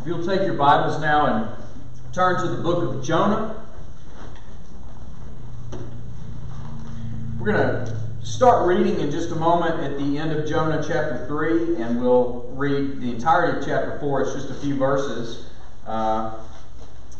If you'll take your Bibles now and turn to the book of Jonah. We're going to start reading in just a moment at the end of Jonah chapter 3, and we'll read the entirety of chapter 4. It's just a few verses. Uh,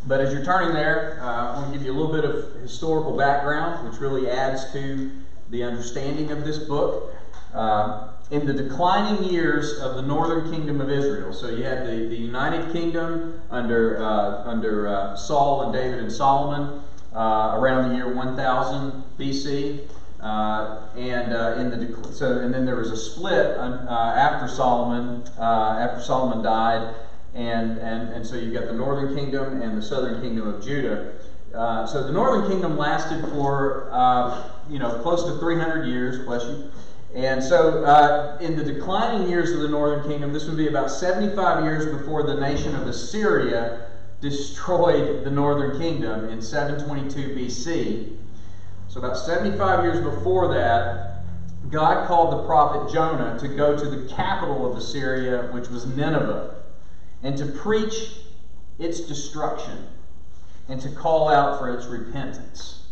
but as you're turning there, uh, I want to give you a little bit of historical background, which really adds to the understanding of this book. Uh, in the declining years of the northern kingdom of Israel. So you had the, the United Kingdom under, uh, under uh, Saul and David and Solomon uh, around the year 1000 BC. Uh, and uh, in the so and then there was a split uh, after Solomon after Solomon died and, and and so you got the northern kingdom and the southern kingdom of Judah. so the northern kingdom lasted for you know close to 300 years, bless you. And so, uh, in the declining years of the northern kingdom, this would be about 75 years before the nation of Assyria destroyed the northern kingdom in 722 BC. So, about 75 years before that, God called the prophet Jonah to go to the capital of Assyria, which was Nineveh, and to preach its destruction and to call out for its repentance.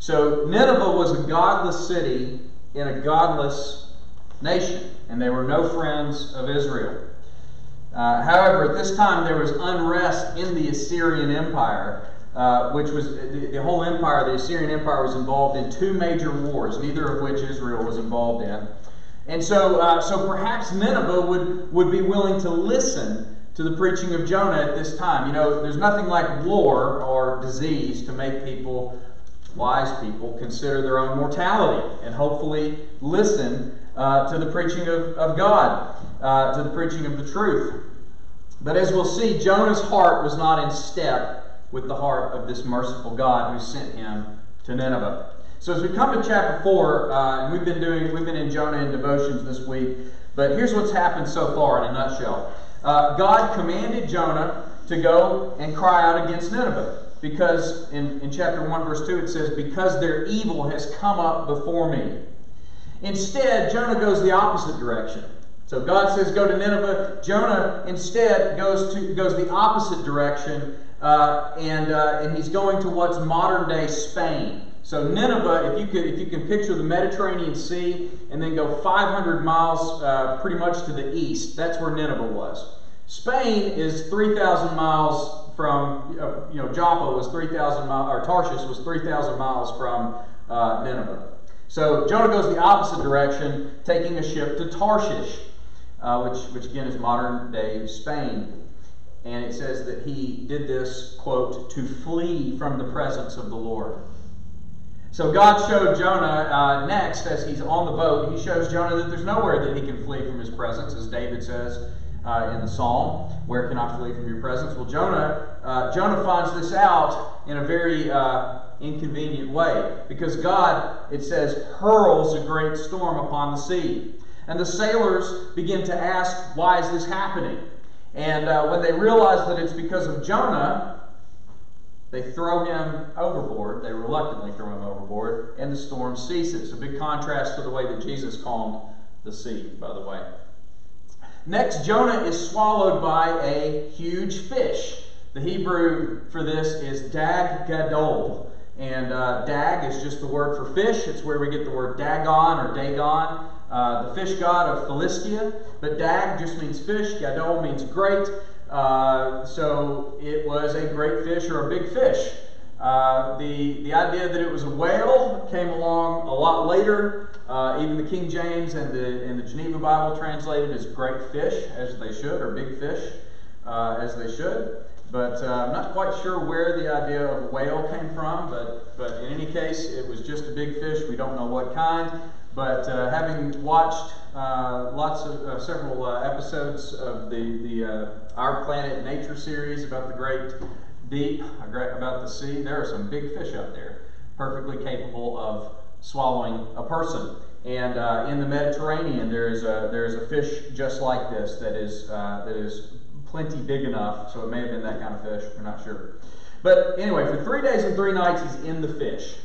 So, Nineveh was a godless city in a godless nation, and they were no friends of Israel. Uh, however, at this time there was unrest in the Assyrian Empire, uh, which was the, the, whole empire, the Assyrian Empire, was involved in two major wars, neither of which Israel was involved in. And so, uh, so perhaps Nineveh would, would be willing to listen to the preaching of Jonah at this time. You know, there's nothing like war or disease to make people wise people consider their own mortality and hopefully listen uh, to the preaching of, of God, uh, to the preaching of the truth. But as we'll see, Jonah's heart was not in step with the heart of this merciful God who sent him to Nineveh. So as we come to chapter four, uh, and we've been doing, we've been in Jonah in devotions this week. But here's what's happened so far in a nutshell. Uh, God commanded Jonah to go and cry out against Nineveh because in, in chapter 1, verse 2, it says, Because their evil has come up before me. Instead, Jonah goes the opposite direction. So God says, Go to Nineveh. Jonah instead goes, to, goes the opposite direction, uh, and, uh, and he's going to what's modern day Spain. So Nineveh, if you could, if you can picture the Mediterranean Sea and then go 500 miles uh, pretty much to the east, that's where Nineveh was. Spain is 3,000 miles from, uh, you know, Joppa was 3,000 miles, or Tarshish was 3,000 miles from uh, Nineveh. So Jonah goes the opposite direction, taking a ship to Tarshish, uh, which, which again is modern day Spain. And it says that he did this, quote, to flee from the presence of the Lord. So God showed Jonah uh, next, as he's on the boat, he shows Jonah that there's nowhere that he can flee from his presence, as David says uh, in the psalm. Where can I flee from your presence? Well, Jonah, uh, Jonah finds this out in a very uh, inconvenient way because God, it says, hurls a great storm upon the sea. And the sailors begin to ask, why is this happening? And uh, when they realize that it's because of Jonah, they throw him overboard. They reluctantly throw him overboard, and the storm ceases. A big contrast to the way that Jesus calmed the sea, by the way. Next, Jonah is swallowed by a huge fish. The Hebrew for this is dag gadol. And uh, dag is just the word for fish. It's where we get the word Dagon or Dagon, uh, the fish god of Philistia. But dag just means fish, gadol means great. Uh, so it was a great fish or a big fish. Uh, the, the idea that it was a whale came along a lot later. Uh, even the King James and the, and the Geneva Bible translated as great fish, as they should, or big fish, uh, as they should. But uh, I'm not quite sure where the idea of whale came from, but, but in any case, it was just a big fish. We don't know what kind. But uh, having watched uh, lots of several episodes of the, the Our Planet Nature series about the great deep, about the sea, there are some big fish out there, perfectly capable of swallowing a person. And uh, in the Mediterranean, there is a there is a fish just like this that is uh, that is plenty big enough. So it may have been that kind of fish. We're not sure. But anyway, for three days and three nights, he's in the fish,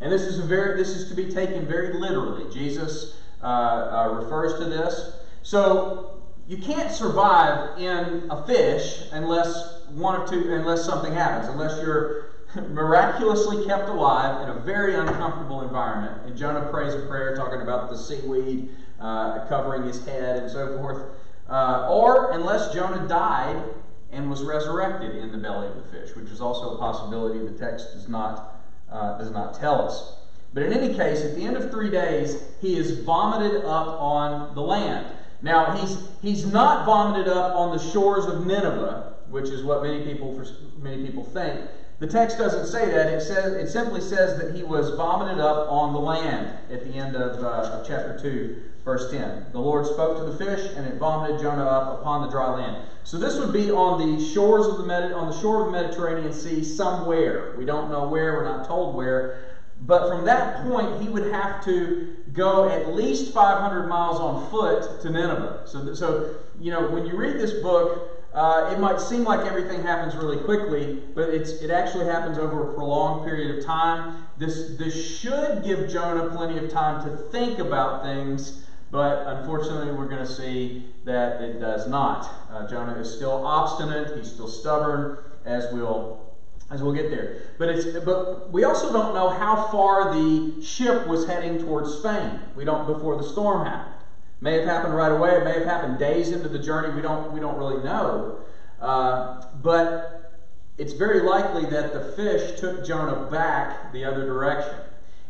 and this is a very this is to be taken very literally. Jesus uh, uh refers to this. So you can't survive in a fish unless one of two, unless something happens, unless you're miraculously kept alive in a very uncomfortable environment. And Jonah prays a prayer talking about the seaweed uh, covering his head and so forth. Uh, or unless Jonah died and was resurrected in the belly of the fish, which is also a possibility the text does not, uh, does not tell us. But in any case, at the end of three days, he is vomited up on the land. Now, he's, he's not vomited up on the shores of Nineveh, which is what many people, many people think. The text doesn't say that. It says it simply says that he was vomited up on the land at the end of, uh, of chapter 2, verse 10. The Lord spoke to the fish, and it vomited Jonah up upon the dry land. So this would be on the shores of the Medi- on the shore of the Mediterranean Sea somewhere. We don't know where. We're not told where. But from that point, he would have to go at least 500 miles on foot to Nineveh. So, so you know, when you read this book, uh, it might seem like everything happens really quickly, but it's, it actually happens over a prolonged period of time. This, this should give Jonah plenty of time to think about things, but unfortunately, we're going to see that it does not. Uh, Jonah is still obstinate, he's still stubborn, as we'll as we'll get there. But it's but we also don't know how far the ship was heading towards Spain. We don't before the storm happened. May have happened right away. It may have happened days into the journey. We don't we don't really know. Uh, but it's very likely that the fish took Jonah back the other direction.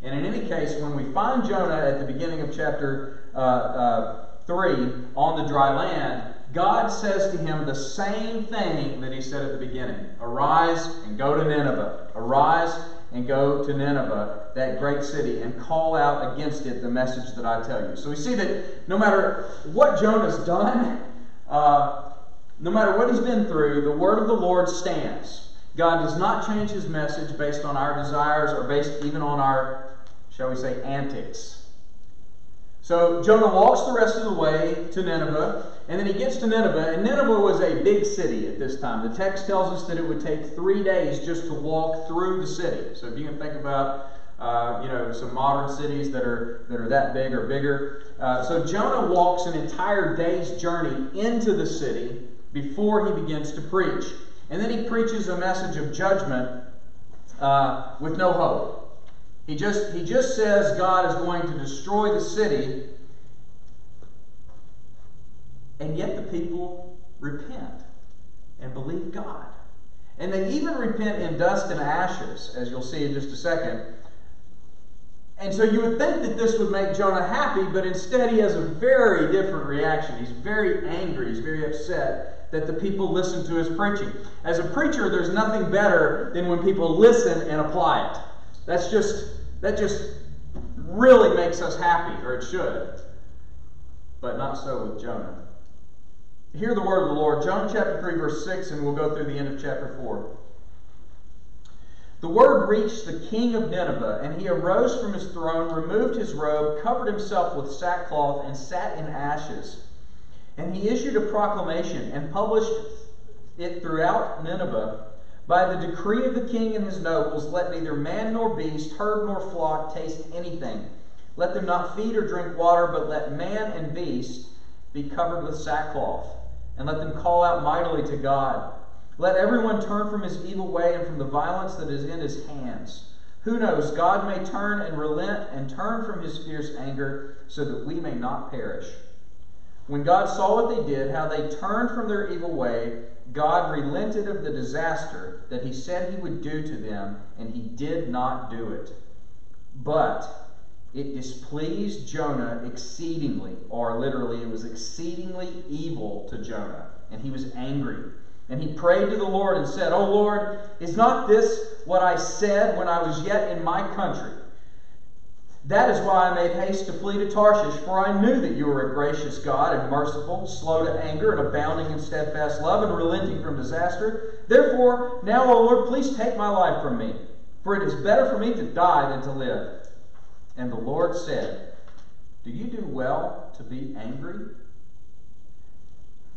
And in any case, when we find Jonah at the beginning of chapter uh, uh, 3 on the dry land, God says to him the same thing that he said at the beginning Arise and go to Nineveh. Arise and go to Nineveh, that great city, and call out against it the message that I tell you. So we see that no matter what Jonah's done, uh, no matter what he's been through, the word of the Lord stands. God does not change his message based on our desires or based even on our, shall we say, antics. So Jonah walks the rest of the way to Nineveh, and then he gets to Nineveh, and Nineveh was a big city at this time. The text tells us that it would take three days just to walk through the city. So if you can think about, uh, you know, some modern cities that are that are that big or bigger. Uh, so Jonah walks an entire day's journey into the city before he begins to preach, and then he preaches a message of judgment uh, with no hope. He just, he just says God is going to destroy the city, and yet the people repent and believe God. And they even repent in dust and ashes, as you'll see in just a second. And so you would think that this would make Jonah happy, but instead he has a very different reaction. He's very angry, he's very upset that the people listen to his preaching. As a preacher, there's nothing better than when people listen and apply it. That's just that just really makes us happy, or it should. But not so with Jonah. Hear the word of the Lord. Jonah chapter 3, verse 6, and we'll go through the end of chapter 4. The word reached the king of Nineveh, and he arose from his throne, removed his robe, covered himself with sackcloth, and sat in ashes. And he issued a proclamation and published it throughout Nineveh by the decree of the king and his nobles, let neither man nor beast, herd nor flock taste anything. Let them not feed or drink water, but let man and beast be covered with sackcloth, and let them call out mightily to God. Let everyone turn from his evil way and from the violence that is in his hands. Who knows, God may turn and relent and turn from his fierce anger so that we may not perish. When God saw what they did, how they turned from their evil way, God relented of the disaster that he said he would do to them, and he did not do it. But it displeased Jonah exceedingly, or literally, it was exceedingly evil to Jonah, and he was angry. And he prayed to the Lord and said, O Lord, is not this what I said when I was yet in my country? That is why I made haste to flee to Tarshish, for I knew that you were a gracious God and merciful, slow to anger and abounding in steadfast love and relenting from disaster. Therefore, now, O Lord, please take my life from me, for it is better for me to die than to live. And the Lord said, Do you do well to be angry?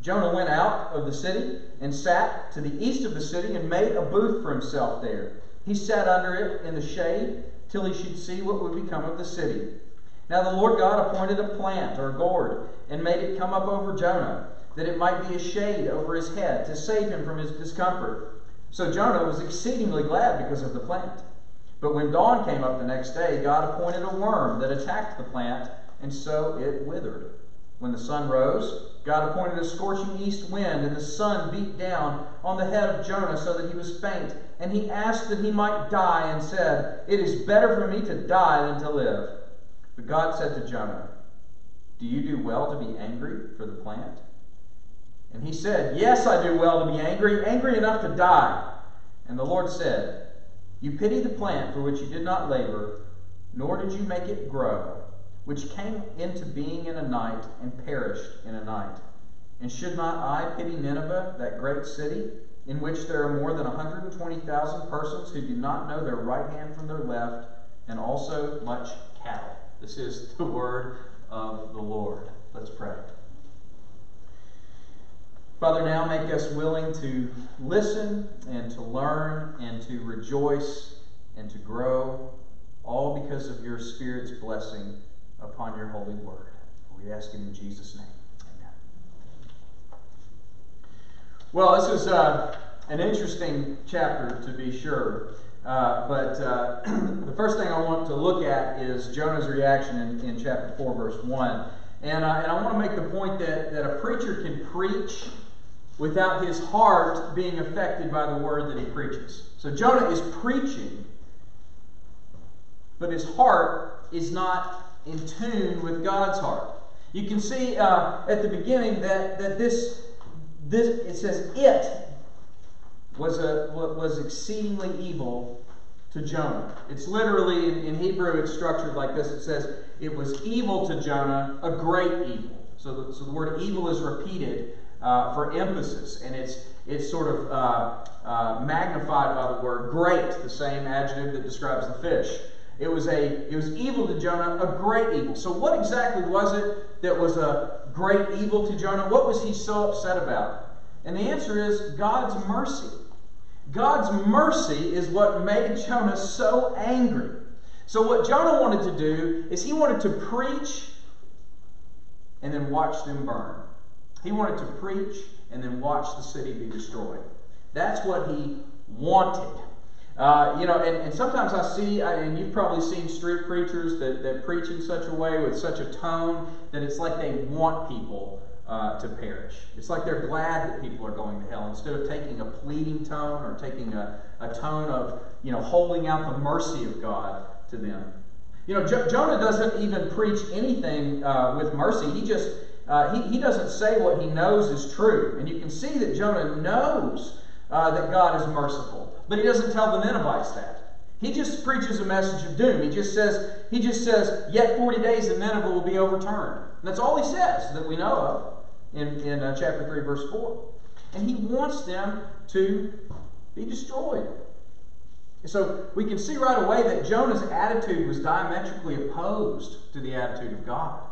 Jonah went out of the city and sat to the east of the city and made a booth for himself there. He sat under it in the shade till he should see what would become of the city. Now the Lord God appointed a plant or gourd and made it come up over Jonah, that it might be a shade over his head to save him from his discomfort. So Jonah was exceedingly glad because of the plant. But when dawn came up the next day, God appointed a worm that attacked the plant, and so it withered. When the sun rose, God appointed a scorching east wind, and the sun beat down on the head of Jonah so that he was faint. And he asked that he might die, and said, It is better for me to die than to live. But God said to Jonah, Do you do well to be angry for the plant? And he said, Yes, I do well to be angry, angry enough to die. And the Lord said, You pity the plant for which you did not labor, nor did you make it grow which came into being in a night and perished in a night. And should not I pity Nineveh, that great city, in which there are more than 120,000 persons who do not know their right hand from their left, and also much cattle? This is the word of the Lord. Let's pray. Father, now make us willing to listen and to learn and to rejoice and to grow, all because of your Spirit's blessing upon your holy word. We ask it in Jesus' name. Amen. Well, this is uh, an interesting chapter to be sure. Uh, but uh, the first thing I want to look at is Jonah's reaction in, in chapter 4, verse 1. And, uh, and I want to make the point that, that a preacher can preach without his heart being affected by the word that he preaches. So Jonah is preaching, but his heart is not in tune with God's heart. You can see uh, at the beginning that, that this, this, it says, it was, a, was exceedingly evil to Jonah. It's literally, in, in Hebrew, it's structured like this. It says, it was evil to Jonah, a great evil. So the, so the word evil is repeated uh, for emphasis, and it's, it's sort of uh, uh, magnified by the word great, the same adjective that describes the fish. It was a it was evil to Jonah, a great evil. So what exactly was it that was a great evil to Jonah? What was he so upset about? And the answer is God's mercy. God's mercy is what made Jonah so angry. So what Jonah wanted to do is he wanted to preach and then watch them burn. He wanted to preach and then watch the city be destroyed. That's what he wanted. Uh, you know, and, and sometimes I see, and you've probably seen street preachers that, that preach in such a way with such a tone that it's like they want people uh, to perish. It's like they're glad that people are going to hell instead of taking a pleading tone or taking a, a tone of, you know, holding out the mercy of God to them. You know, jo- Jonah doesn't even preach anything uh, with mercy. He just, uh, he, he doesn't say what he knows is true. And you can see that Jonah knows uh, that God is merciful. But he doesn't tell the Ninevites that. He just preaches a message of doom. He just says, he just says, yet 40 days and Nineveh will be overturned. And that's all he says that we know of in, in uh, chapter 3, verse 4. And he wants them to be destroyed. So we can see right away that Jonah's attitude was diametrically opposed to the attitude of God.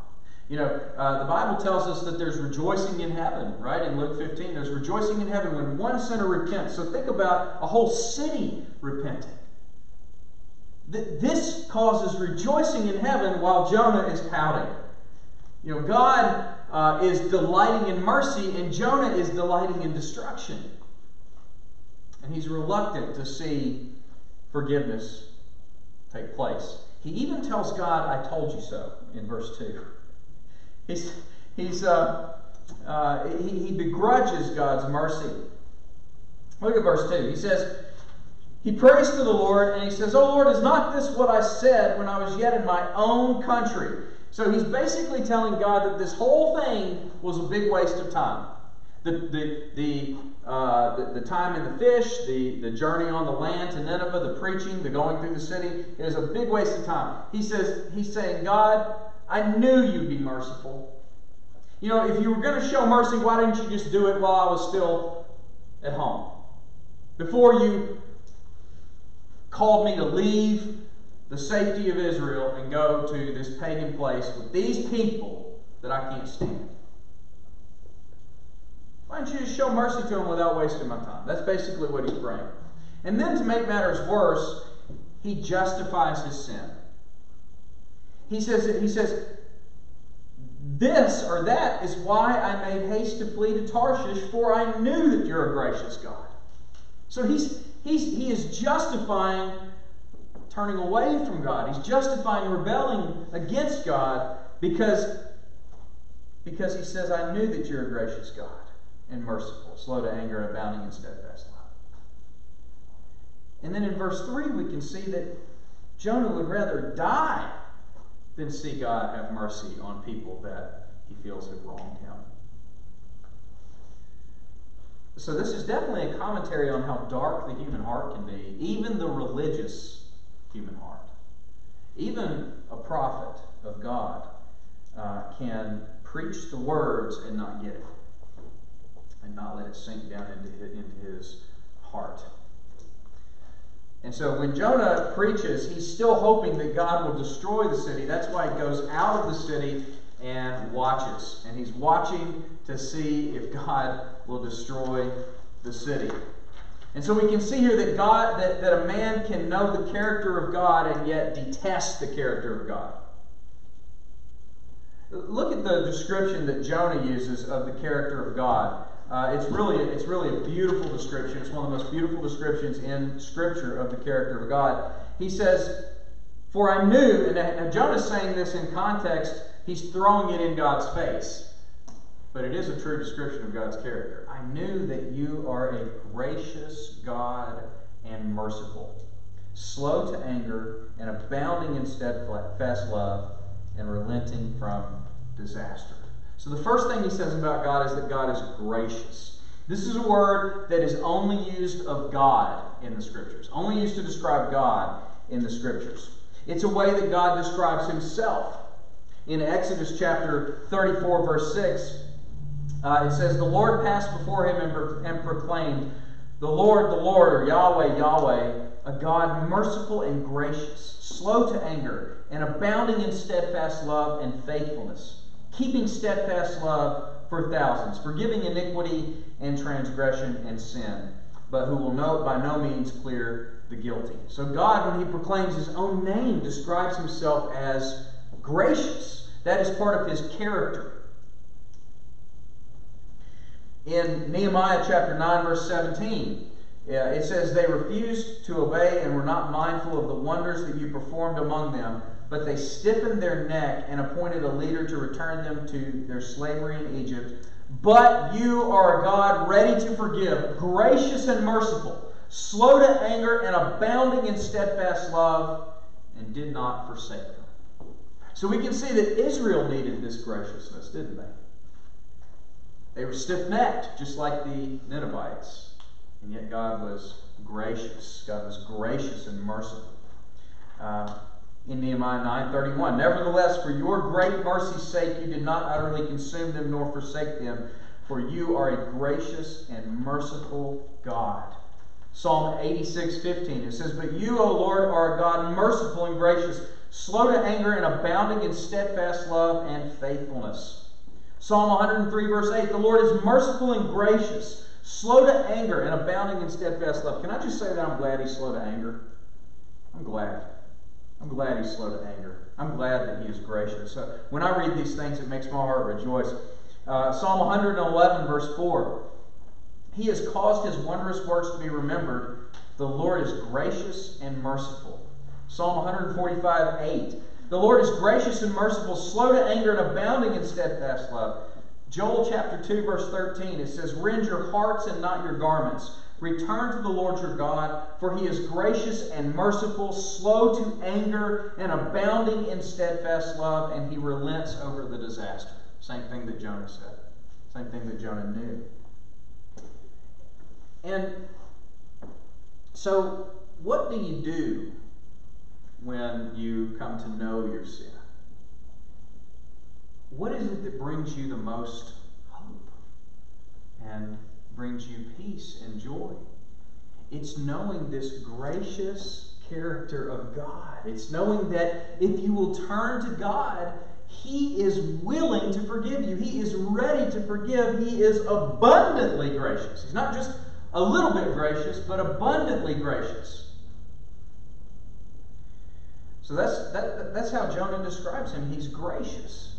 You know, uh, the Bible tells us that there's rejoicing in heaven, right? In Luke 15, there's rejoicing in heaven when one sinner repents. So think about a whole city repenting. Th- this causes rejoicing in heaven while Jonah is pouting. You know, God uh, is delighting in mercy, and Jonah is delighting in destruction. And he's reluctant to see forgiveness take place. He even tells God, I told you so, in verse 2. He's, he's, uh, uh, he, he begrudges God's mercy. Look at verse 2. He says, He prays to the Lord and he says, Oh Lord, is not this what I said when I was yet in my own country? So he's basically telling God that this whole thing was a big waste of time. The, the, the, uh, the, the, time in the fish, the, the journey on the land to Nineveh, the preaching, the going through the city, it was a big waste of time. He says, he's saying, God, I knew you'd be merciful. You know, if you were going to show mercy, why didn't you just do it while I was still at home? Before you called me to leave the safety of Israel and go to this pagan place with these people that I can't stand. Why don't you just show mercy to them without wasting my time? That's basically what he's praying. And then to make matters worse, he justifies his sin. He says, he says, This or that is why I made haste to flee to Tarshish, for I knew that you're a gracious God. So he's, he's, he is justifying turning away from God. He's justifying rebelling against God because, because he says, I knew that you're a gracious God and merciful, slow to anger, and abounding in steadfast love. And then in verse 3, we can see that Jonah would rather die than see God have mercy on people that he feels have wronged him. So, this is definitely a commentary on how dark the human heart can be, even the religious human heart. Even a prophet of God uh, can preach the words and not get it, and not let it sink down into, into his heart. And so when Jonah preaches, he's still hoping that God will destroy the city. That's why he goes out of the city and watches. And he's watching to see if God will destroy the city. And so we can see here that God that, that a man can know the character of God and yet detest the character of God. Look at the description that Jonah uses of the character of God. Uh, it's really it's really a beautiful description. It's one of the most beautiful descriptions in Scripture of the character of God. He says, "For I knew," and now Jonah's saying this in context. He's throwing it in God's face, but it is a true description of God's character. I knew that you are a gracious God and merciful, slow to anger, and abounding in steadfast love, and relenting from disaster. So the first thing he says about God is that God is gracious. This is a word that is only used of God in the scriptures, only used to describe God in the scriptures. It's a way that God describes himself. In Exodus chapter 34, verse 6, uh, it says, The Lord passed before him and, pro- and proclaimed, The Lord, the Lord, or Yahweh, Yahweh, a God merciful and gracious, slow to anger, and abounding in steadfast love and faithfulness keeping steadfast love for thousands, forgiving iniquity and transgression and sin, but who will know, by no means clear the guilty. So God, when he proclaims his own name, describes himself as gracious. That is part of his character. In Nehemiah chapter 9, verse 17, uh, it says, They refused to obey and were not mindful of the wonders that you performed among them but they stiffened their neck and appointed a leader to return them to their slavery in Egypt. But you are a God ready to forgive, gracious and merciful, slow to anger, and abounding in steadfast love, and did not forsake them. So we can see that Israel needed this graciousness, didn't they? They were stiff necked, just like the Ninevites. And yet God was gracious. God was gracious and merciful. Uh, in Nehemiah 9:31. Nevertheless, for your great mercy's sake, you did not utterly consume them nor forsake them, for you are a gracious and merciful God. Psalm 86:15. It says, But you, O Lord, are a God merciful and gracious, slow to anger and abounding in steadfast love and faithfulness. Psalm 103, verse 8. The Lord is merciful and gracious, slow to anger and abounding in steadfast love. Can I just say that I'm glad he's slow to anger? I'm glad. I'm glad he's slow to anger. I'm glad that he is gracious. So when I read these things, it makes my heart rejoice. Uh, Psalm 111, verse 4. He has caused his wondrous works to be remembered. The Lord is gracious and merciful. Psalm 145, 8. The Lord is gracious and merciful, slow to anger, and abounding in steadfast love. Joel chapter 2, verse 13, it says, Rend your hearts and not your garments. Return to the Lord your God, for he is gracious and merciful, slow to anger, and abounding in steadfast love, and he relents over the disaster. Same thing that Jonah said. Same thing that Jonah knew. And so, what do you do when you come to know your sin? What is it that brings you the most hope and brings you peace and joy. It's knowing this gracious character of God. It's knowing that if you will turn to God, He is willing to forgive you. He is ready to forgive. He is abundantly gracious. He's not just a little bit gracious, but abundantly gracious. So that's, that, that's how Jonah describes him. He's gracious.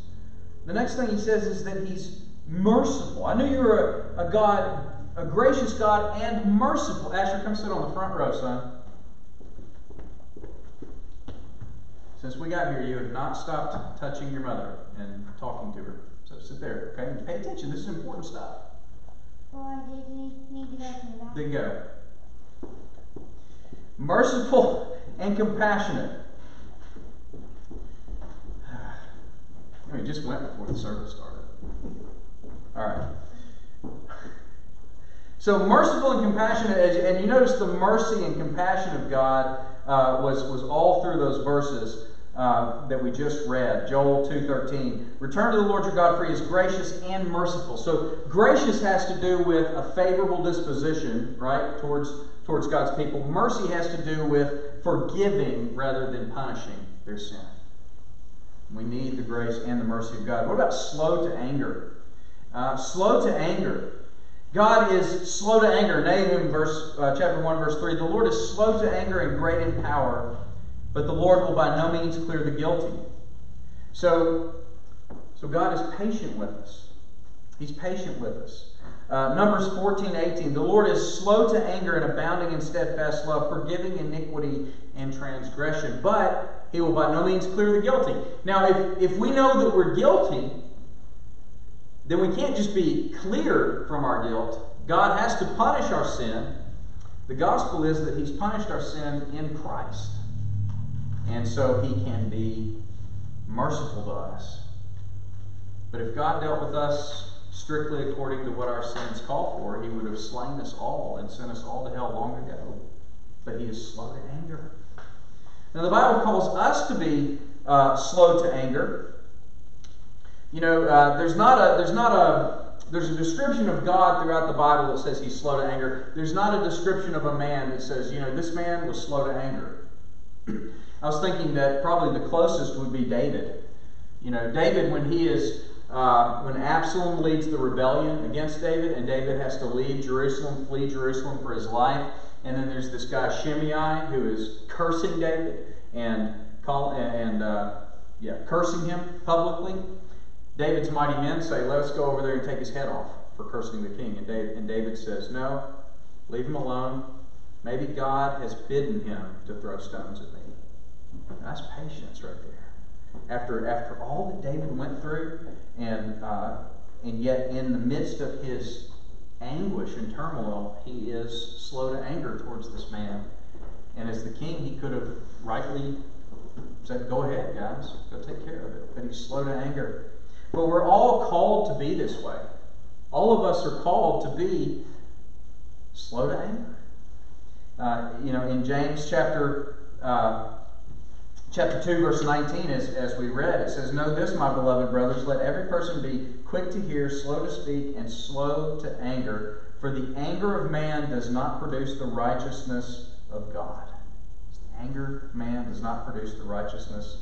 the next thing he says is that he's merciful. I knew you were a, a God, a gracious God and merciful. Asher, come sit on the front row, son. Since we got here, you have not stopped touching your mother and talking to her. So sit there, okay? And pay attention. This is important stuff. Well, I did need, need to go to the bathroom. Then go. Merciful and compassionate. I mean, just went before the service started. All right. So merciful and compassionate, and you notice the mercy and compassion of God uh, was was all through those verses uh, that we just read. Joel two thirteen. Return to the Lord your God, for He is gracious and merciful. So gracious has to do with a favorable disposition, right, towards towards God's people. Mercy has to do with forgiving rather than punishing their sin. We need the grace and the mercy of God. What about slow to anger? Uh, slow to anger. God is slow to anger. Nahum, verse uh, chapter one, verse three. The Lord is slow to anger and great in power, but the Lord will by no means clear the guilty. So, so God is patient with us. He's patient with us. Uh, Numbers 14, 18. The Lord is slow to anger and abounding in steadfast love, forgiving iniquity and transgression. But he will by no means clear the guilty. Now, if, if we know that we're guilty, then we can't just be cleared from our guilt. God has to punish our sin. The gospel is that He's punished our sin in Christ. And so He can be merciful to us. But if God dealt with us strictly according to what our sins call for, He would have slain us all and sent us all to hell long ago. But He is slow to anger. Now, the Bible calls us to be uh, slow to anger. You know, uh, there's not a there's not a there's a description of God throughout the Bible that says he's slow to anger. There's not a description of a man that says, you know, this man was slow to anger. I was thinking that probably the closest would be David. You know, David, when he is uh, when Absalom leads the rebellion against David, and David has to leave Jerusalem, flee Jerusalem for his life, and then there's this guy Shimei who is cursing David and call and uh, yeah, cursing him publicly. David's mighty men say, "Let us go over there and take his head off for cursing the king." And David, and David says, "No, leave him alone. Maybe God has bidden him to throw stones at me." That's patience right there. After after all that David went through, and uh, and yet in the midst of his anguish and turmoil, he is slow to anger towards this man. And as the king, he could have rightly said, Go ahead, guys, go take care of it. But he's slow to anger. But we're all called to be this way. All of us are called to be slow to anger. Uh, you know, in James chapter uh, chapter 2, verse 19, as, as we read, it says, Know this, my beloved brothers, let every person be quick to hear, slow to speak, and slow to anger. For the anger of man does not produce the righteousness of God. The anger of man does not produce the righteousness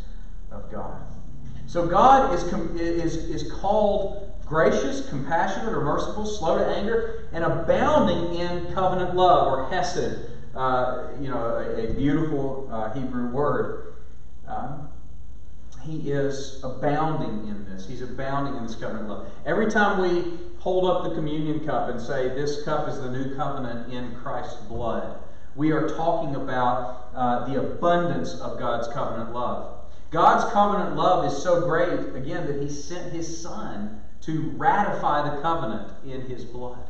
of God. So God is, is, is called gracious, compassionate, or merciful, slow to anger, and abounding in covenant love, or hesed, uh, you know, a, a beautiful uh, Hebrew word. Um, he is abounding in this. He's abounding in this covenant love. Every time we hold up the communion cup and say, This cup is the new covenant in Christ's blood, we are talking about uh, the abundance of God's covenant love. God's covenant love is so great, again, that He sent His Son to ratify the covenant in His blood,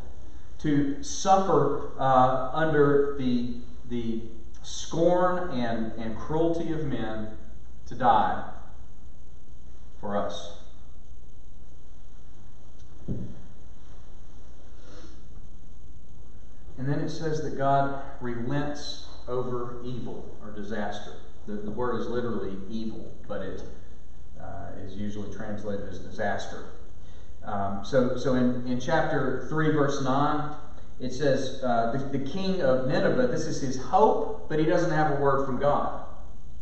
to suffer uh, under the, the scorn and, and cruelty of men, to die for us. And then it says that God relents over evil or disaster. The, the word is literally evil, but it uh, is usually translated as disaster. Um, so, so in, in chapter 3, verse 9, it says, uh, the, the king of Nineveh, this is his hope, but he doesn't have a word from God.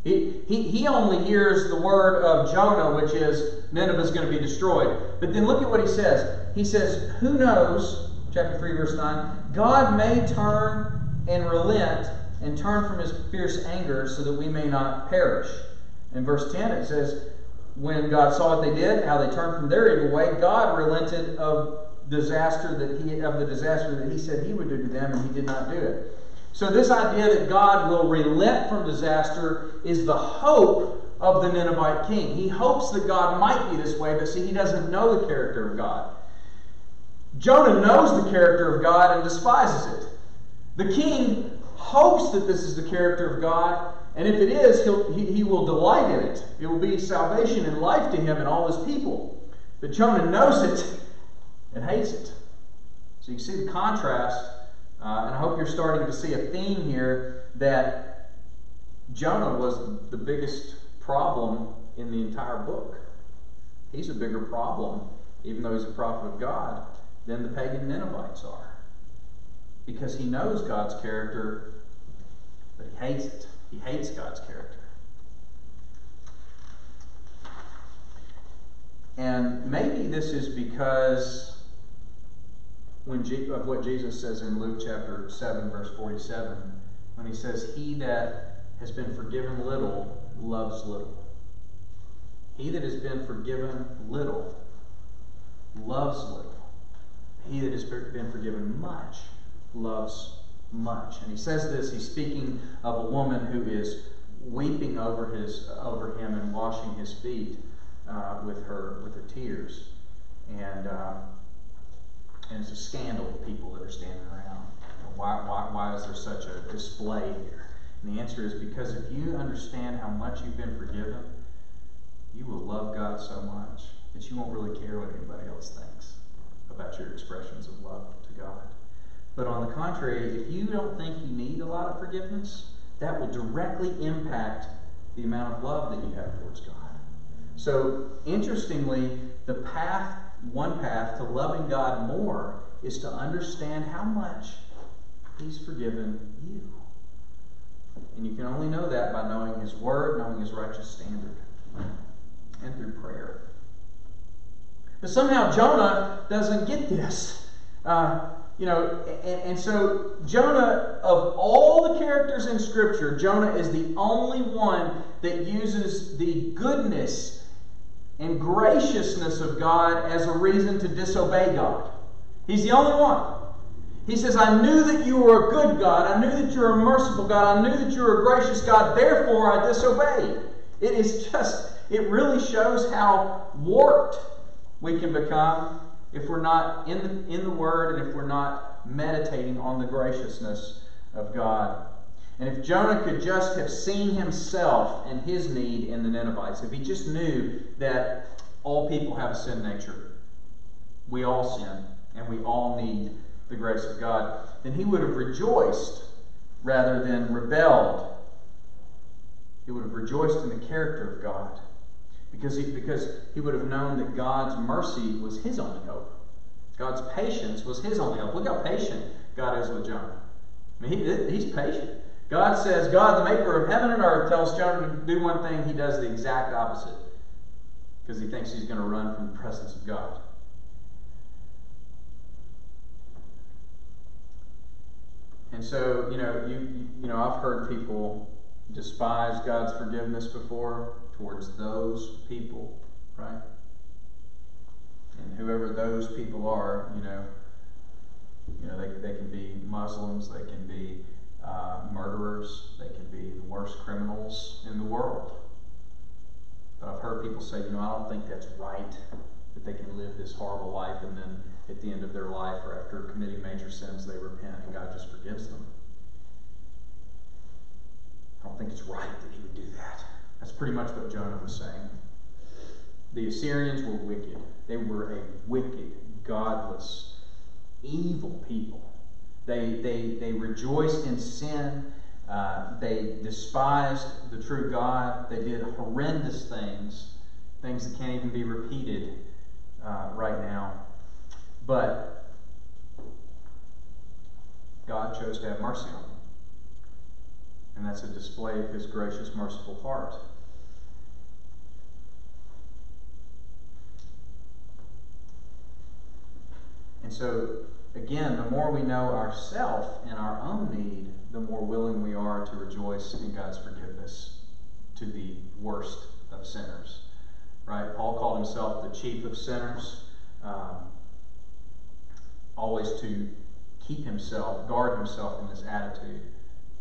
He, he, he only hears the word of Jonah, which is Nineveh is going to be destroyed. But then look at what he says. He says, Who knows, chapter 3, verse 9, God may turn and relent and turn from his fierce anger so that we may not perish. In verse 10, it says, when God saw what they did, how they turned from their evil way, God relented of disaster that he of the disaster that he said he would do to them, and he did not do it. So this idea that God will relent from disaster is the hope of the Ninevite king. He hopes that God might be this way, but see, he doesn't know the character of God. Jonah knows the character of God and despises it. The king hopes that this is the character of God, and if it is, he'll, he, he will delight in it. It will be salvation and life to him and all his people. But Jonah knows it and hates it. So you see the contrast, uh, and I hope you're starting to see a theme here that Jonah was the biggest problem in the entire book. He's a bigger problem, even though he's a prophet of God, than the pagan Ninevites are. Because he knows God's character, but he hates it. He hates God's character. And maybe this is because when G- of what Jesus says in Luke chapter 7, verse 47, when he says, He that has been forgiven little loves little. He that has been forgiven little loves little. He that has been forgiven much loves much. And he says this, he's speaking of a woman who is weeping over his over him and washing his feet uh, with her with her tears. And um, and it's a scandal of people that are standing around. why, why, why is there such a display here? And the answer is because if you understand how much you've been forgiven, you will love God so much that you won't really care what anybody else thinks about your expressions of love to God. But on the contrary, if you don't think you need a lot of forgiveness, that will directly impact the amount of love that you have towards God. So, interestingly, the path, one path to loving God more is to understand how much He's forgiven you. And you can only know that by knowing His Word, knowing His righteous standard, and through prayer. But somehow Jonah doesn't get this. Uh, you know, and, and so Jonah, of all the characters in Scripture, Jonah is the only one that uses the goodness and graciousness of God as a reason to disobey God. He's the only one. He says, I knew that you were a good God. I knew that you're a merciful God. I knew that you're a gracious God. Therefore, I disobeyed. It is just, it really shows how warped we can become if we're not in the, in the Word and if we're not meditating on the graciousness of God. And if Jonah could just have seen himself and his need in the Ninevites, if he just knew that all people have a sin nature, we all sin, and we all need the grace of God, then he would have rejoiced rather than rebelled. He would have rejoiced in the character of God because he, because he would have known that God's mercy was his only hope. God's patience was his only hope. Look how patient God is with Jonah. I mean, he, he's patient. God says, God, the maker of heaven and earth, tells Jonah to do one thing. He does the exact opposite because he thinks he's going to run from the presence of God. And so, you know, you you know, I've heard people despise God's forgiveness before towards those people, right? And whoever those people are, you know, you know, they, they can be Muslims, they can be uh, murderers, they can be the worst criminals in the world. But I've heard people say, you know, I don't think that's right that they can live this horrible life and then at the end of their life or after committing major sins they repent and God just forgives them. I don't think it's right that he would do that. That's pretty much what Jonah was saying. The Assyrians were wicked. They were a wicked, godless, evil people. They, they, they rejoiced in sin. Uh, they despised the true God. They did horrendous things, things that can't even be repeated uh, right now. But God chose to have mercy on them. And that's a display of his gracious, merciful heart. So, again, the more we know ourself and our own need, the more willing we are to rejoice in God's forgiveness to the worst of sinners. right? Paul called himself the chief of sinners. Um, always to keep himself, guard himself in this attitude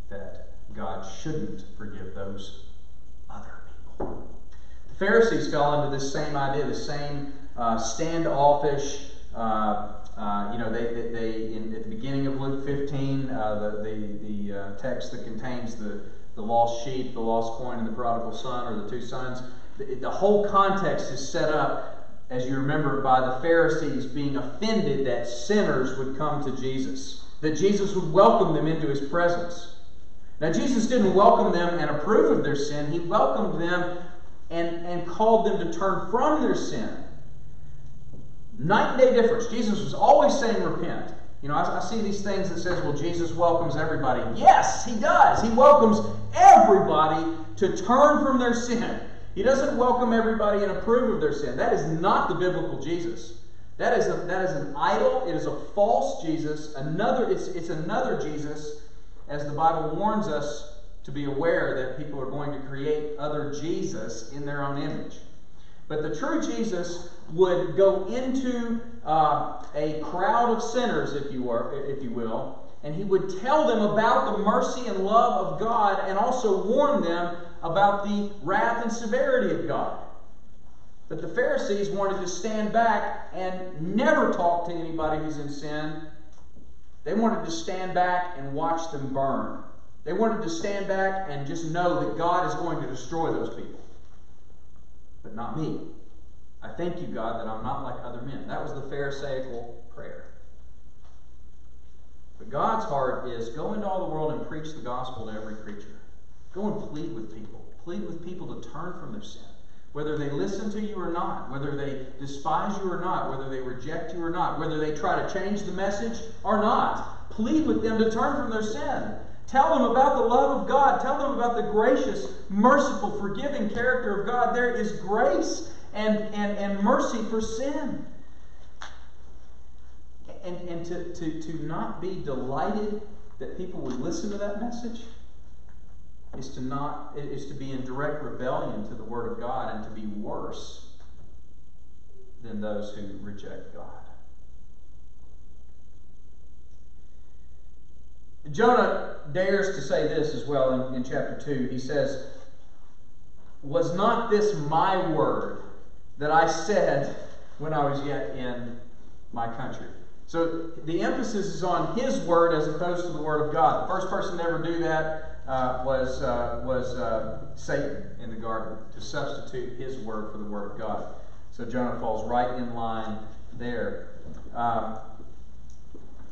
that God shouldn't forgive those other people. The Pharisees fell into this same idea, the same uh, standoffish. Uh, uh, you know, they, they, they in, at the beginning of Luke 15, uh, the, the, the uh, text that contains the, the lost sheep, the lost coin, and the prodigal son, or the two sons, the, the whole context is set up, as you remember, by the Pharisees being offended that sinners would come to Jesus, that Jesus would welcome them into his presence. Now, Jesus didn't welcome them and approve of their sin, he welcomed them and, and called them to turn from their sin. Night and day difference. Jesus was always saying, repent. You know, I, I, see these things that says, well, Jesus welcomes everybody. Yes, he does. He welcomes everybody to turn from their sin. He doesn't welcome everybody and approve of their sin. That is not the biblical Jesus. That is, a, that is an idol. It is a false Jesus. Another, it's, it's another Jesus, as the Bible warns us to be aware that people are going to create other Jesus in their own image. But the true Jesus would go into uh, a crowd of sinners, if you, were, if you will, and he would tell them about the mercy and love of God and also warn them about the wrath and severity of God. But the Pharisees wanted to stand back and never talk to anybody who's in sin. They wanted to stand back and watch them burn. They wanted to stand back and just know that God is going to destroy those people but not me. I thank you, God, that I'm not like other men. That was the Pharisaical prayer. But God's heart is go into all the world and preach the gospel to every creature. Go and plead with people. Plead with people to turn from their sin. Whether they listen to you or not, whether they despise you or not, whether they reject you or not, whether they try to change the message or not, plead with them to turn from their sin. Tell them about the love of God. Tell them about the gracious, merciful, forgiving character of God. There is grace and, and, and mercy for sin. And, and to, to, to not be delighted that people would listen to that message is to not is to be in direct rebellion to the word of God and to be worse than those who reject God. Jonah dares to say this as well in, in chapter 2. He says, Was not this my word that I said when I was yet in my country? So the emphasis is on his word as opposed to the word of God. The first person to ever do that uh, was, uh, was uh, Satan in the garden, to substitute his word for the word of God. So Jonah falls right in line there. Um,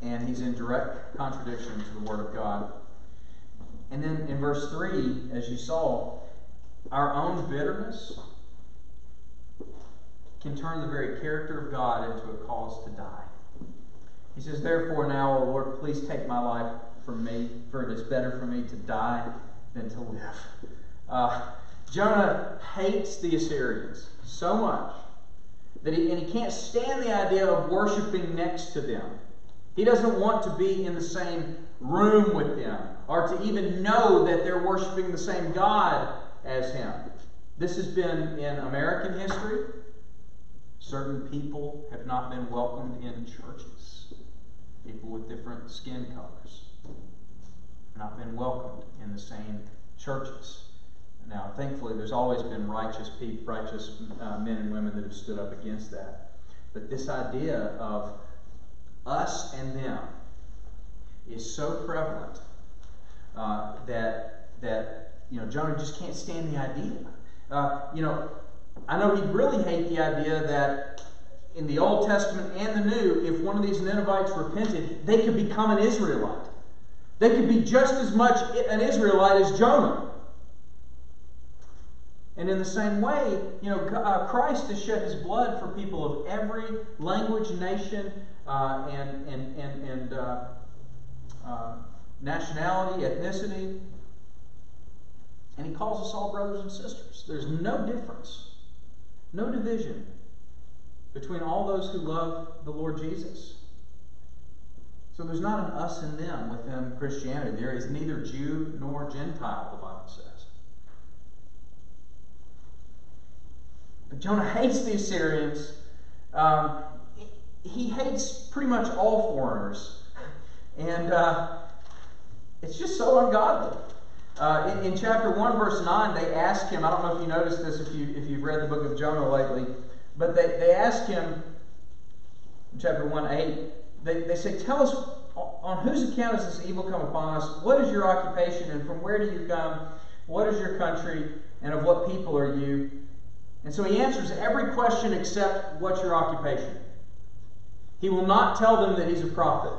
and he's in direct contradiction to the Word of God. And then in verse 3, as you saw, our own bitterness can turn the very character of God into a cause to die. He says, Therefore, now, O Lord, please take my life from me, for it is better for me to die than to live. Uh, Jonah hates the Assyrians so much that he, and he can't stand the idea of worshiping next to them. He doesn't want to be in the same room with them or to even know that they're worshiping the same God as him. This has been in American history. Certain people have not been welcomed in churches. People with different skin colors have not been welcomed in the same churches. Now, thankfully, there's always been righteous people, righteous uh, men and women that have stood up against that. But this idea of us and them, is so prevalent uh, that that you know Jonah just can't stand the idea. Uh, you know, I know he'd really hate the idea that in the Old Testament and the New, if one of these Ninevites repented, they could become an Israelite. They could be just as much an Israelite as Jonah. And in the same way, you know, uh, Christ has shed his blood for people of every language, nation, uh, and, and, and, and uh, uh, nationality, ethnicity. And he calls us all brothers and sisters. There's no difference, no division between all those who love the Lord Jesus. So there's not an us and them within Christianity. There is neither Jew nor Gentile, the Bible says. But Jonah hates the Assyrians. Um, he hates pretty much all foreigners. And uh, it's just so ungodly. Uh, in, in, chapter 1, verse 9, they ask him, I don't know if you noticed this if, you, if you've read the book of Jonah lately, but they, they ask him, chapter 1, 8, they, they say, Tell us, on whose account has this evil come upon us? What is your occupation, and from where do you come? What is your country, and of what people are you? And so he answers every question except what's your occupation. He will not tell them that he's a prophet.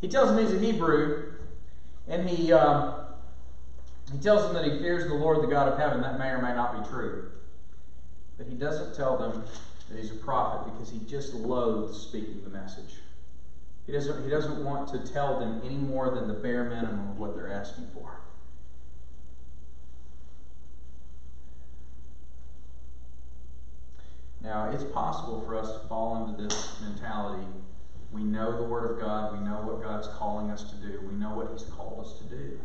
He tells them he's a Hebrew, and he, uh, he tells them that he fears the Lord, the God of heaven. That may or may not be true. But he doesn't tell them that he's a prophet because he just loathes speaking the message. He doesn't, he doesn't want to tell them any more than the bare minimum of what they're asking for. Now, it's possible for us to fall into this mentality. We know the Word of God, we know what God's calling us to do, we know what He's called us to do.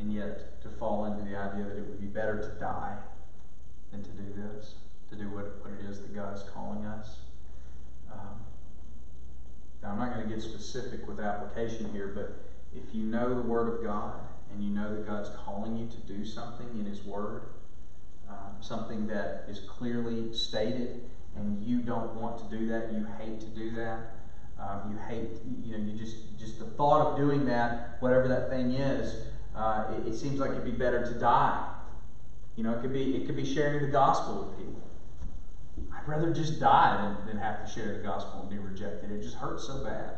And yet, to fall into the idea that it would be better to die than to do this, to do what, what it is that God is calling us. Um, now, I'm not going to get specific with application here, but if you know the Word of God and you know that God's calling you to do something in His Word, um, something that is clearly stated, and you don't want to do that, you hate to do that, um, you hate, you know, you just just the thought of doing that, whatever that thing is, uh, it, it, seems like it'd be better to die. You know, it could be it could be sharing the gospel with people. I'd rather just die than, than have to share the gospel and be rejected. It just hurts so bad.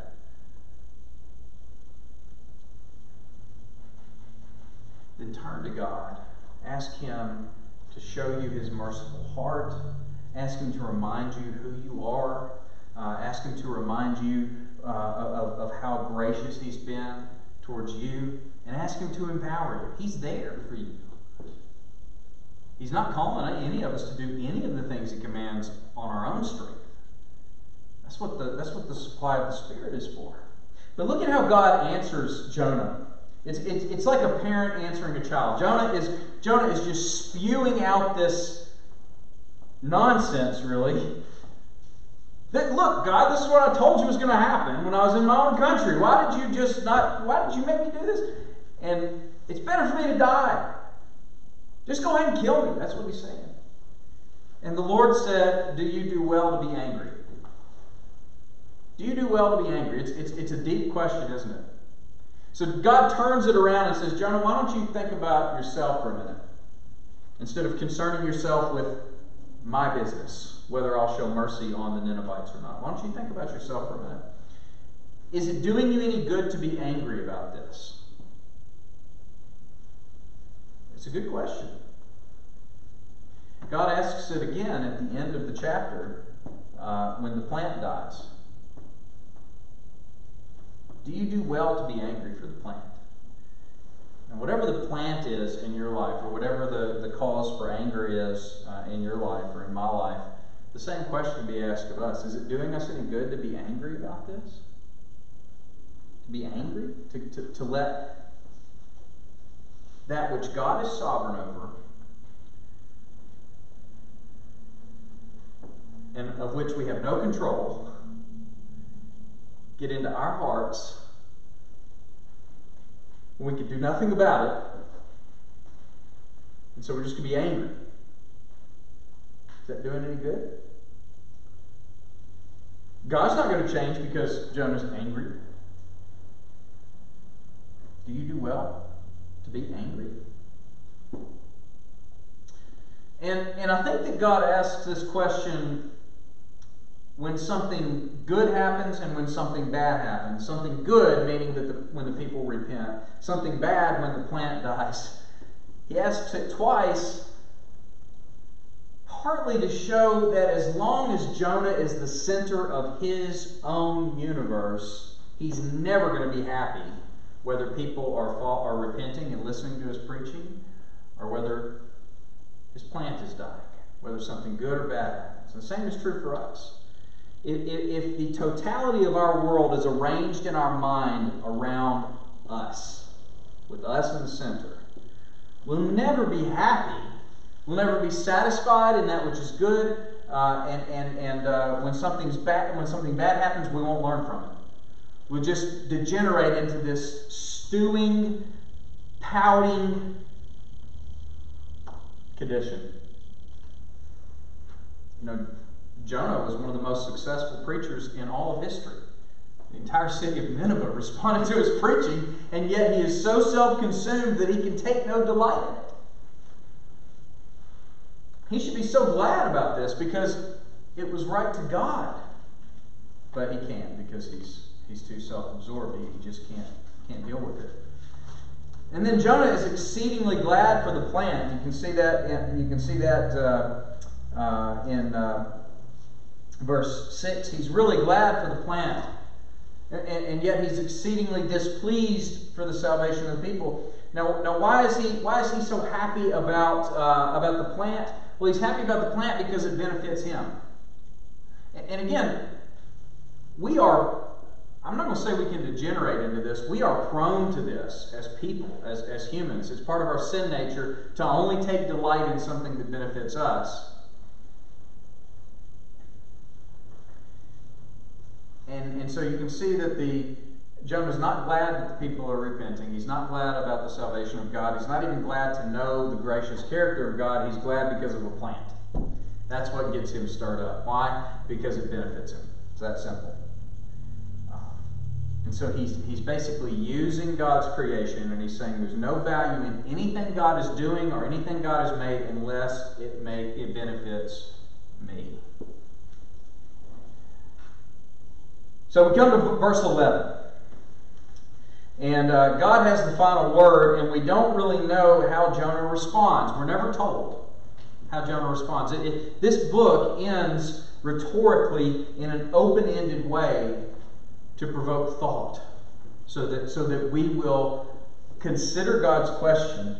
Then turn to God. Ask Him to show you his merciful heart. Ask him to remind you who you are. Uh, ask him to remind you uh, of, of how gracious he's been towards you. And ask him to empower you. He's there for you. He's not calling any of us to do any of the things he commands on our own strength. That's what the, that's what the supply of the Spirit is for. But look at how God answers Jonah. It's, it's, it's like a parent answering a child. Jonah is, Jonah is just spewing out this nonsense, really. That, look, God, this is what I told you was going to happen when I was in my own country. Why did you just not, why did you make me do this? And it's better for me to die. Just go ahead and kill me. That's what he's saying. And the Lord said, Do you do well to be angry? Do you do well to be angry? It's, it's, it's a deep question, isn't it? So God turns it around and says, Jonah, why don't you think about yourself for a minute? Instead of concerning yourself with my business, whether I'll show mercy on the Ninevites or not. Why don't you think about yourself for a minute? Is it doing you any good to be angry about this? It's a good question. God asks it again at the end of the chapter uh, when the plant dies. Do you do well to be angry for the plant? And whatever the plant is in your life, or whatever the, the cause for anger is uh, in your life or in my life, the same question be asked of us. Is it doing us any good to be angry about this? To be angry? To, to, to let that which God is sovereign over and of which we have no control get into our hearts when we can do nothing about it. And so we're just going to be angry. Is that doing any good? God's not going to change because Jonah's angry. Do you do well to be angry? And, and I think that God asks this question when something good happens and when something bad happens. Something good, meaning that the, when the people repent. Something bad, when the plant dies. He asks it twice, partly to show that as long as Jonah is the center of his own universe, he's never going to be happy, whether people are, are repenting and listening to his preaching, or whether his plant is dying, whether something good or bad happens. And the same is true for us if, if the totality of our world is arranged in our mind around us, with us in the center, we'll never be happy We'll never be satisfied in that which is good, uh, and and and uh, when something's bad, when something bad happens, we won't learn from it. We'll just degenerate into this stewing, pouting condition. You know, Jonah was one of the most successful preachers in all of history. The entire city of Nineveh responded to his preaching, and yet he is so self consumed that he can take no delight in it. He should be so glad about this because it was right to God. But he can't because he's, he's too self absorbed. He, just can't, can't deal with it. And then Jonah is exceedingly glad for the plant. You can see that. In, you can see that uh, uh, in uh, verse six. He's really glad for the plant and, and yet he's exceedingly displeased for the salvation of the people. Now, now why is he why is he so happy about uh, about the plant? Well, he's happy about the plant because it benefits him. And, and again, we are. I'm not going to say we can degenerate into this. We are prone to this as people, as, as humans. It's part of our sin nature to only take delight in something that benefits us. And, so you can see that the Jonah's not glad that the people are repenting. He's not glad about the salvation of God. He's not even glad to know the gracious character of God. He's glad because of a plant. That's what gets him stirred up. Why? Because it benefits him. It's that simple. And so he's, he's basically using God's creation and he's saying there's no value in anything God is doing or anything God has made unless it, may, it benefits me. So we come to verse 11. And uh, God has the final word, and we don't really know how Jonah responds. We're never told how Jonah responds. It, it, this book ends rhetorically in an open ended way to provoke thought, so that, so that we will consider God's question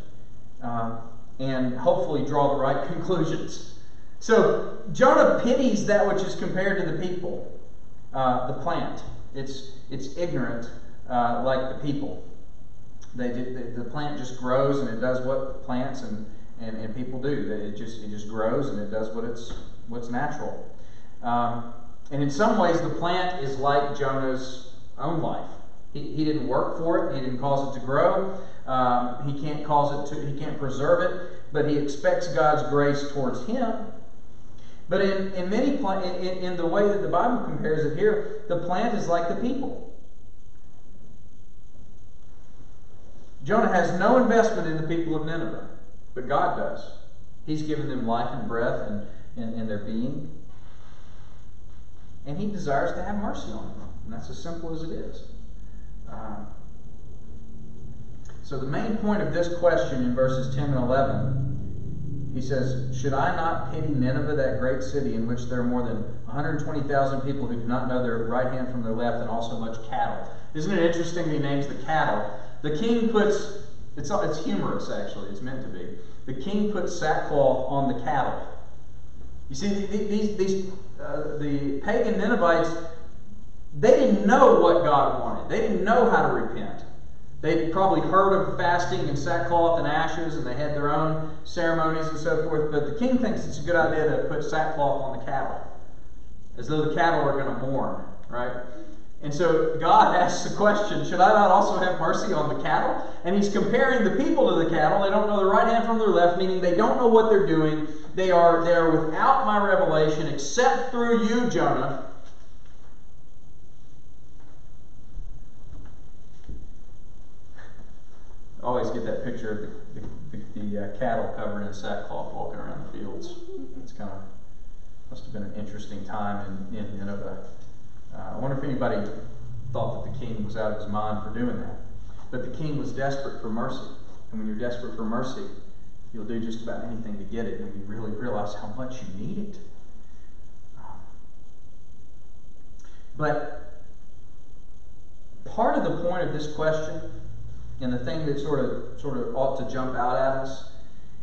uh, and hopefully draw the right conclusions. So Jonah pities that which is compared to the people uh, the plant. It's, it's ignorant uh, like the people. They, the, the plant just grows and it does what plants and, and, and people do. It just, it just grows and it does what it's, what's natural. Um, and in some ways, the plant is like Jonah's own life. He, he didn't work for it. He didn't cause it to grow. Um, he can't cause it to. He can't preserve it. But he expects God's grace towards him but in, in many in, in the way that the Bible compares it here, the plant is like the people. Jonah has no investment in the people of Nineveh, but God does. He's given them life and breath and, and, and their being. And he desires to have mercy on them. And that's as simple as it is. Uh, so the main point of this question in verses 10 and 11 he says, Should I not pity Nineveh, that great city in which there are more than 120,000 people who do not know their right hand from their left, and also much cattle? Isn't it interesting he names the cattle? The king puts, it's, it's humorous actually, it's meant to be. The king puts sackcloth on the cattle. You see, these, these uh, the pagan Ninevites, they didn't know what God wanted. They didn't know how to repent. They'd probably heard of fasting and sackcloth and ashes, and they had their own ceremonies and so forth. But the king thinks it's a good idea to put sackcloth on the cattle, as though the cattle are going to mourn, right? And so God asks the question Should I not also have mercy on the cattle? And he's comparing the people to the cattle. They don't know the right hand from their left, meaning they don't know what they're doing. They are, they are without my revelation, except through you, Jonah. Always get that picture of the, the, the, the uh, cattle covered in sackcloth walking around the fields. It's kind of must have been an interesting time in, in Nineveh. Uh, I wonder if anybody thought that the king was out of his mind for doing that. But the king was desperate for mercy. And when you're desperate for mercy, you'll do just about anything to get it, and you really realize how much you need it. But part of the point of this question and the thing that sort of sort of ought to jump out at us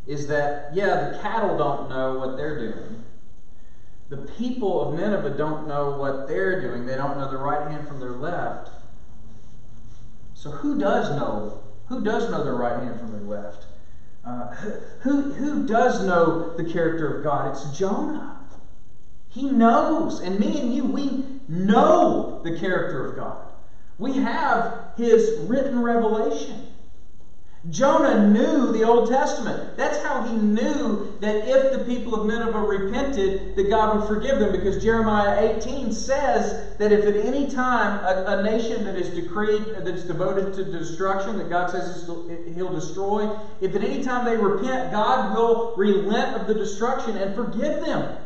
is that yeah, the cattle don't know what they're doing. The people of Nineveh don't know what they're doing. They don't know their right hand from their left. So who does know? Who does know their right hand from their left? Uh, who, who does know the character of God? It's Jonah. He knows. And me and you, we know the character of God. We have his written revelation. Jonah knew the Old Testament. That's how he knew that if the people of Nineveh repented, that God would forgive them. Because Jeremiah 18 says that if at any time a, a nation that is decreed, that is devoted to destruction, that God says he'll destroy, if at any time they repent, God will relent of the destruction and forgive them.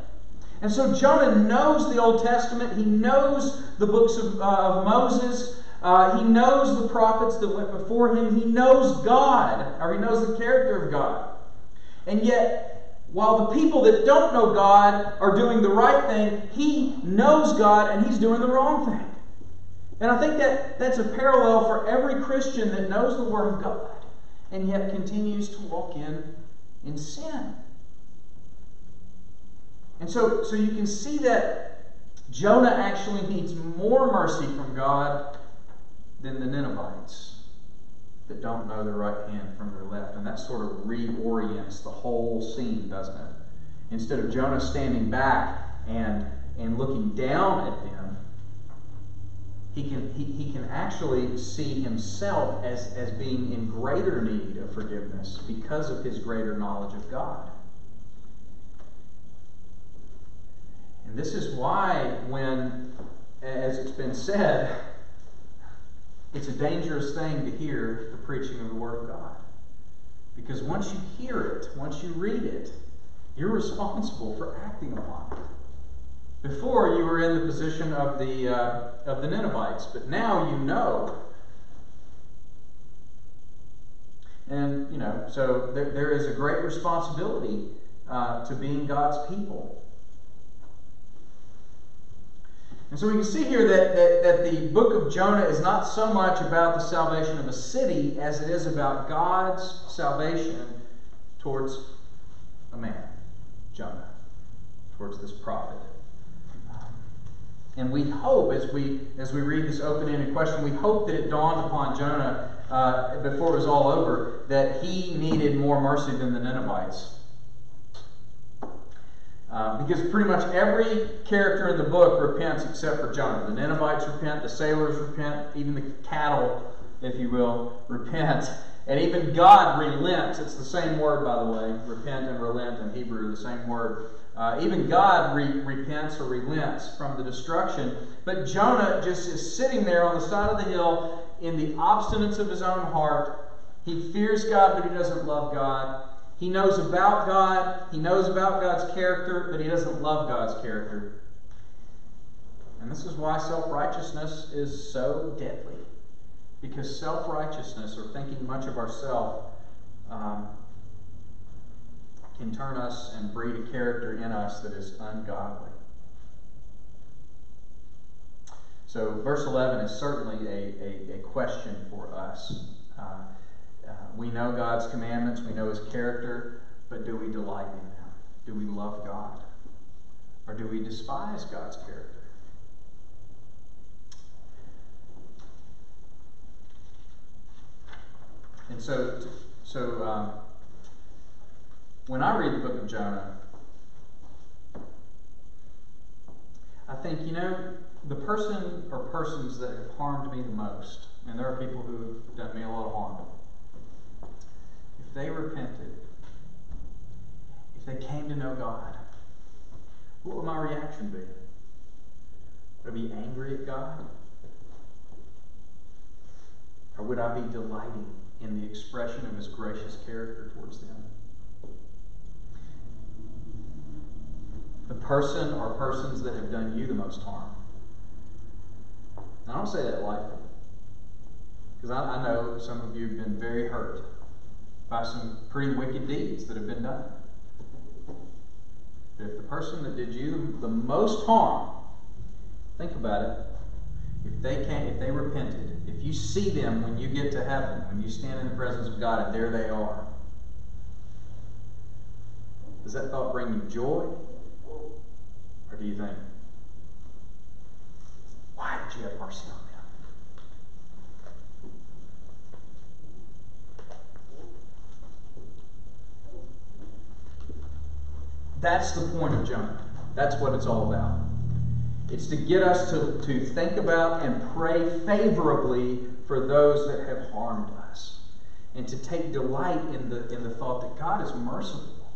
And so Jonah knows the Old Testament. He knows the books of, uh, of Moses. Uh, he knows the prophets that went before him. He knows God, or he knows the character of God. And yet, while the people that don't know God are doing the right thing, he knows God and he's doing the wrong thing. And I think that that's a parallel for every Christian that knows the Word of God and yet continues to walk in in sin. And so, so you can see that Jonah actually needs more mercy from God than the Ninevites that don't know their right hand from their left. And that sort of reorients the whole scene, doesn't it? Instead of Jonah standing back and, and looking down at them, he can, he, he can actually see himself as, as being in greater need of forgiveness because of his greater knowledge of God. And this is why, when, as it's been said, it's a dangerous thing to hear the preaching of the Word of God. Because once you hear it, once you read it, you're responsible for acting upon it. Before you were in the position of the uh, of the Ninevites, but now you know. And you know, so there, there is a great responsibility uh, to being God's people. And so we can see here that, that, that the book of Jonah is not so much about the salvation of a city as it is about God's salvation towards a man, Jonah, towards this prophet. And we hope, as we as we read this open-ended question, we hope that it dawned upon Jonah uh, before it was all over that he needed more mercy than the Ninevites. Uh, because pretty much every character in the book repents except for Jonah. The Ninevites repent, the sailors repent, even the cattle, if you will, repent. And even God relents. It's the same word, by the way. Repent and relent in Hebrew, the same word. Uh, even God re- repents or relents from the destruction. But Jonah just is sitting there on the side of the hill in the obstinance of his own heart. He fears God, but he doesn't love God. He knows about God, he knows about God's character, but he doesn't love God's character. And this is why self righteousness is so deadly. Because self righteousness, or thinking much of ourselves, um, can turn us and breed a character in us that is ungodly. So, verse 11 is certainly a, a, a question for us. Uh, we know God's commandments, we know His character, but do we delight in them? Do we love God? Or do we despise God's character? And so, so um, when I read the book of Jonah, I think, you know, the person or persons that have harmed me the most, and there are people who have done me a lot of harm, if they repented, if they came to know God, what would my reaction be? Would I be angry at God? Or would I be delighting in the expression of his gracious character towards them? The person or persons that have done you the most harm. I don't say that lightly. Because I, I know some of you have been very hurt by some pretty wicked deeds that have been done. But if the person that did you the most harm, think about it. If they came, if they repented, if you see them when you get to heaven, when you stand in the presence of God, and there they are, does that thought bring you joy? Or do you think, why did you have mercy on me? That's the point of Jonah. That's what it's all about. It's to get us to, to think about and pray favorably for those that have harmed us. And to take delight in the, in the thought that God is merciful.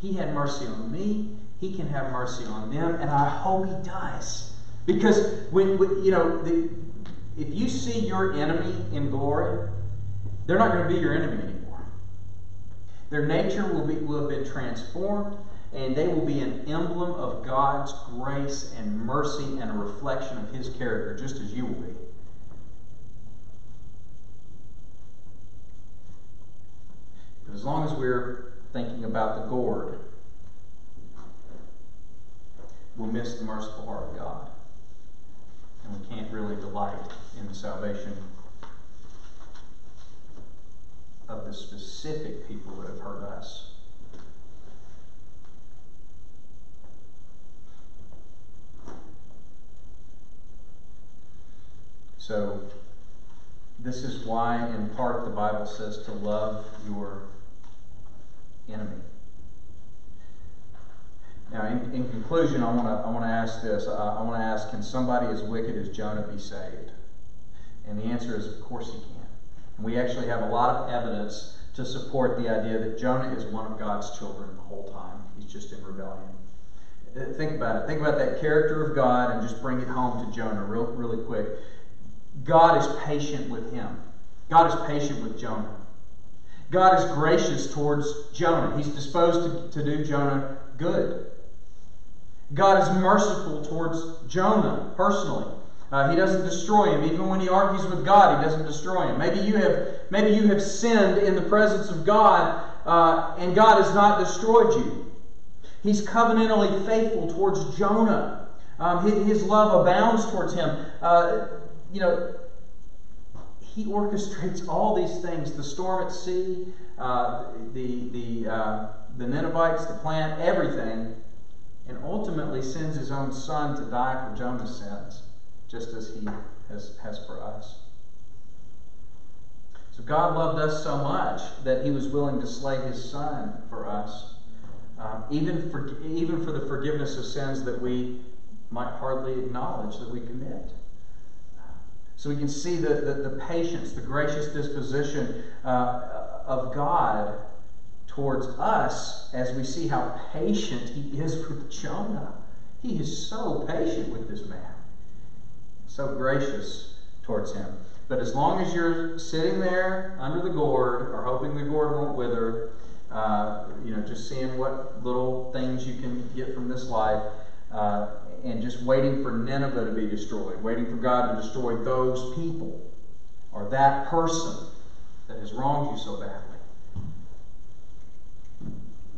He had mercy on me, He can have mercy on them, and I hope He does. Because when, when you know, the, if you see your enemy in glory, they're not going to be your enemy anymore. Their nature will, be, will have been transformed and they will be an emblem of God's grace and mercy and a reflection of His character, just as you will be. But as long as we're thinking about the gourd, we'll miss the merciful heart of God. And we can't really delight in the salvation of the specific people that have hurt us. So, this is why, in part, the Bible says to love your enemy. Now, in, in conclusion, I want to I want to ask this. Uh, I want to ask: Can somebody as wicked as Jonah be saved? And the answer is, of course, he can. And we actually have a lot of evidence to support the idea that Jonah is one of God's children the whole time. He's just in rebellion. Uh, think about it. Think about that character of God and just bring it home to Jonah real, really quick. God is patient with him. God is patient with Jonah. God is gracious towards Jonah. He's disposed to, to do Jonah good. God is merciful towards Jonah personally. Uh, he doesn't destroy him. Even when he argues with God, he doesn't destroy him. Maybe you have, maybe you have sinned in the presence of God, uh, and God has not destroyed you. He's covenantally faithful towards Jonah. Um, his, his, love abounds towards him. Uh, you know, he orchestrates all these things the storm at sea, uh, the, the, uh, the Ninevites, the plant, everything, and ultimately sends his own son to die for Jonah's sins, just as he has, has for us. So God loved us so much that he was willing to slay his son for us, um, even, for, even for the forgiveness of sins that we might hardly acknowledge that we commit. So we can see the, the, the patience, the gracious disposition uh, of God towards us as we see how patient He is with Jonah. He is so patient with this man, so gracious towards him. But as long as you're sitting there under the gourd, or hoping the gourd won't wither, uh, you know, just seeing what little things you can get from this life, uh, and just waiting for Nineveh to be destroyed, waiting for God to destroy those people or that person that has wronged you so badly,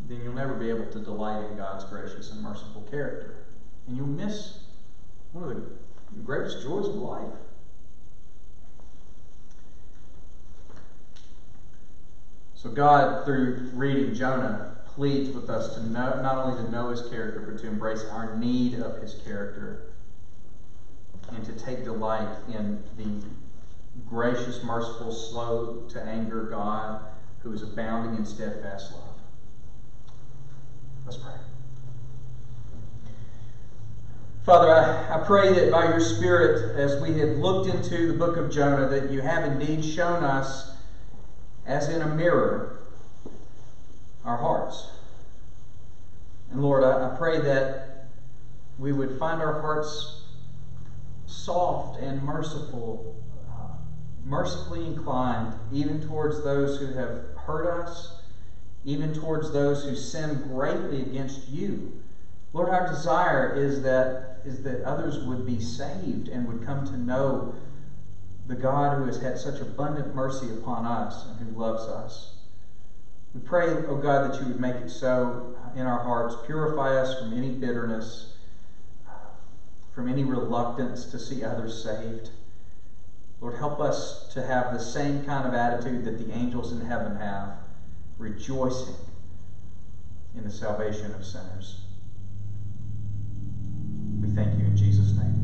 then you'll never be able to delight in God's gracious and merciful character. And you'll miss one of the greatest joys of life. So, God, through reading Jonah, pleads with us to know, not only to know his character, but to embrace our need of his character and to take delight in the gracious, merciful, slow to anger God who is abounding in steadfast love. Let's pray. Father, I, I pray that by your Spirit, as we have looked into the book of Jonah, that you have indeed shown us, as in a mirror, our hearts. And Lord, I, I pray that we would find our hearts soft and merciful, uh, mercifully inclined, even towards those who have hurt us, even towards those who sin greatly against you. Lord, our desire is that is that others would be saved and would come to know the God who has had such abundant mercy upon us and who loves us. We pray, oh God, that you would make it so uh, in our hearts. Purify us from any bitterness, uh, from any reluctance to see others saved. Lord, help us to have the same kind of attitude that the angels in heaven have, rejoicing in the salvation of sinners. We thank you in Jesus' name.